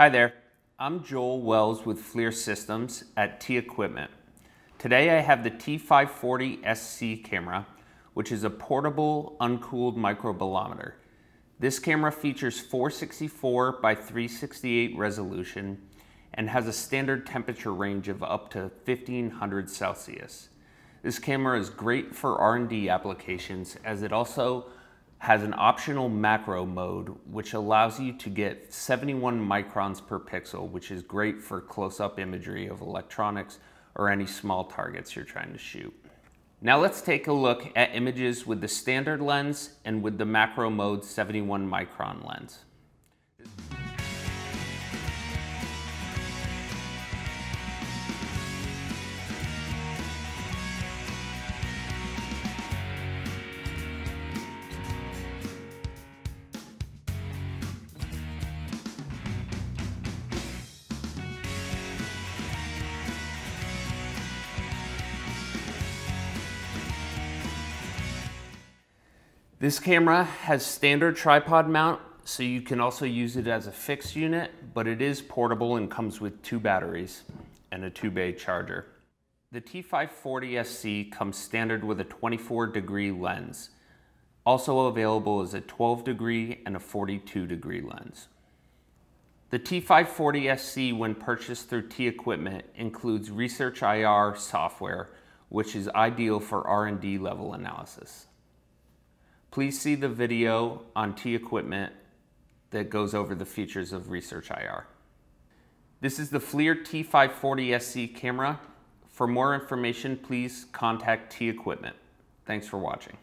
Hi there, I'm Joel Wells with FLIR Systems at TEquipment. Today I have the T540 SC camera, which is a portable uncooled microbolometer. This camera features 464 by 368 resolution and has a standard temperature range of up to 1500 Celsius. This camera is great for R&D applications as it also has an optional macro mode which allows you to get 71 microns per pixel, which is great for close-up imagery of electronics or any small targets you're trying to shoot. Now let's take a look at images with the standard lens and with the macro mode 71 micron lens. This camera has standard tripod mount, so you can also use it as a fixed unit, but it is portable and comes with two batteries and a 2-bay charger. The T540 SC comes standard with a 24 degree lens. Also available is a 12 degree and a 42 degree lens. The T540 SC when purchased through TEquipment includes ResearchIR software, which is ideal for R&D level analysis. Please see the video on TEquipment that goes over the features of ResearchIR. This is the FLIR T540 SC camera. For more information, please contact TEquipment. Thanks for watching.